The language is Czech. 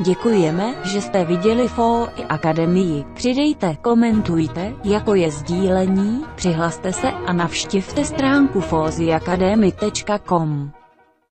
Děkujeme, že jste viděli FOI Akademii. Přidejte, komentujte, jako je sdílení, přihlaste se a navštivte stránku foziakademy.com.